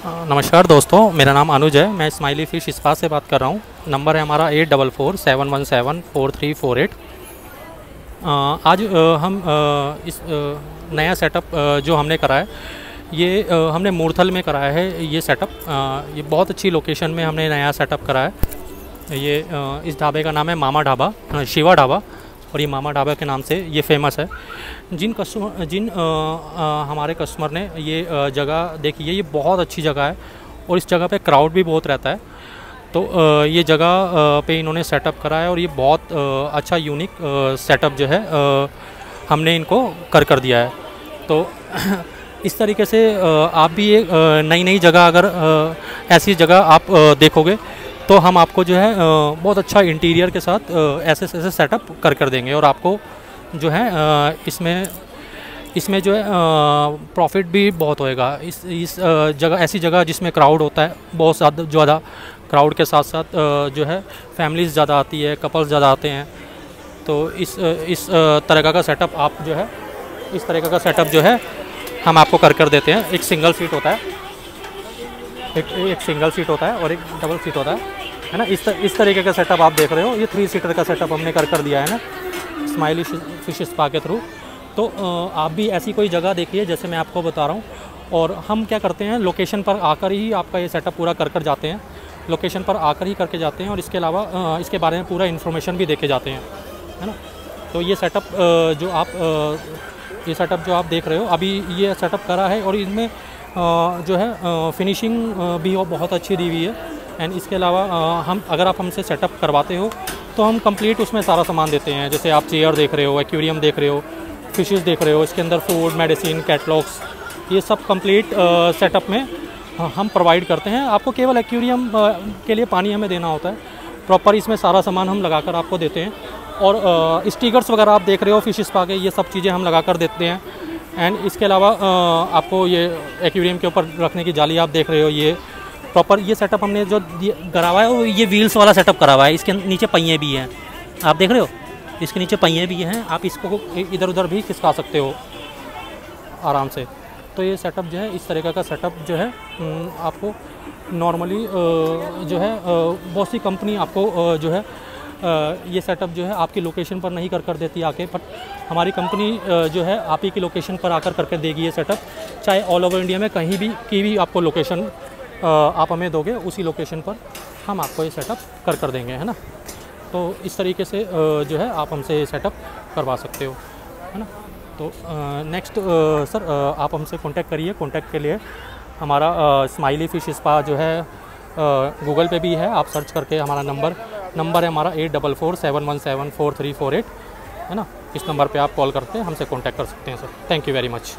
अ, नमस्कार दोस्तों मेरा नाम अनुज है। मैं स्माइली फ़िश स्पा से बात कर रहा हूँ। नंबर है हमारा eight double four seven one seven four three four eight. आज अ, हम अ, इस अ, नया सेटअप जो हमने करा है ये हमने मूर्थल में कराया है ये सेटअप। ये बहुत अच्छी लोकेशन में हमने नया सेटअप करा है। ये इस ढाबे का नाम है मामा ढाबा शिवा ढाबा। और ये मामा ढाबा के नाम से ये फ़ेमस है। जिन कस्टमर जिन अ, अ, हमारे कस्टमर ने ये जगह देखी है ये बहुत अच्छी जगह है और इस जगह पे क्राउड भी बहुत रहता है। तो अ, ये जगह पे इन्होंने सेटअप करा है और ये बहुत अ, अच्छा यूनिक सेटअप जो है अ, हमने इनको कर कर दिया है। तो इस तरीके से आप भी ये नई नई जगह अगर ऐसी जगह आप देखोगे तो हम आपको जो है बहुत अच्छा इंटीरियर के साथ ऐसे ऐसे सेटअप कर कर देंगे और आपको जो है इसमें इसमें जो है प्रॉफिट भी बहुत होएगा। इस इस जगह, ऐसी जगह जिसमें क्राउड होता है, बहुत ज़्यादा ज़्यादा क्राउड के साथ साथ जो है फैमिलीज़ ज़्यादा आती है कपल्स ज़्यादा आते हैं। तो इस इस तरह का सेटअप आप जो है, इस तरह का सेटअप जो है, हम आपको कर कर देते हैं। एक सिंगल सीट होता है। एक एक सिंगल सीट होता है और एक डबल सीट होता है है ना? इस तर, इस तरीके का सेटअप आप देख रहे हो। ये थ्री सीटर का सेटअप हमने कर कर दिया है ना स्माइली फ़िश स्पा के थ्रू तो आप भी ऐसी कोई जगह देखिए जैसे मैं आपको बता रहा हूँ। और हम क्या करते हैं लोकेशन पर आकर ही आपका ये सेटअप पूरा कर कर जाते हैं। लोकेशन पर आकर ही करके जाते हैं और इसके अलावा इसके बारे में पूरा इन्फॉर्मेशन भी देके जाते हैं है ना? तो ये सेटअप जो आप ये सेटअप जो आप देख रहे हो अभी ये सेटअप करा है और इसमें अ, जो है फिनिशिंग भी बहुत अच्छी दी हुई है। एंड इसके अलावा हम अगर आप हमसे सेटअप करवाते हो तो हम कंप्लीट उसमें सारा सामान देते हैं। जैसे आप चेयर देख रहे हो एक्वेरियम देख रहे हो फिशेस देख रहे हो इसके अंदर फ़ूड मेडिसिन कैटलॉग्स ये सब कंप्लीट सेटअप में हम प्रोवाइड करते हैं। आपको केवल एक्वेरियम के लिए पानी हमें देना होता है। प्रॉपर इसमें सारा सामान हम लगाकर आपको देते हैं। और स्टिकर्स वगैरह आप देख रहे हो फ़िश स्पा के, ये सब चीज़ें हम लगा कर देते हैं। एंड इसके अलावा आपको ये एक्वेरियम के ऊपर रखने की जाली आप देख रहे हो, ये प्रॉपर ये सेटअप हमने जो करा हुआ है, वो ये व्हील्स वाला सेटअप करा हुआ है। इसके नीचे पहिए भी हैं। आप देख रहे हो? इसके नीचे पहिए भी हैं। आप इसको इधर उधर भी खिसका सकते हो, आराम से। तो ये सेटअप जो है, इस तरीके का सेटअप जो है आपको नॉर्मली जो है बहुत सी कंपनी आपको जो है ये सेटअप जो है आपकी लोकेशन पर नहीं कर कर देती आके बट हमारी कंपनी जो है आप ही की लोकेशन पर आकर करके देगी ये सेटअप चाहे ऑल ओवर इंडिया में कहीं भी, की भी आपको लोकेशन आप हमें दोगे, उसी लोकेशन पर हम आपको ये सेटअप कर कर देंगे, है ना? तो इस तरीके से जो है आप हमसे ये सेटअप करवा सकते हो, है ना? तो नेक्स्ट सर आप हमसे कांटेक्ट करिए। कांटेक्ट के लिए हमारा स्माइली फ़िश स्पा जो है गूगल पे भी है। आप सर्च करके हमारा नंबर नंबर है हमारा eight double four seven one seven four three four eight, है ना? इस नंबर पे आप कॉल करते हैं हमसे कांटेक्ट कर सकते हैं sir thank you very much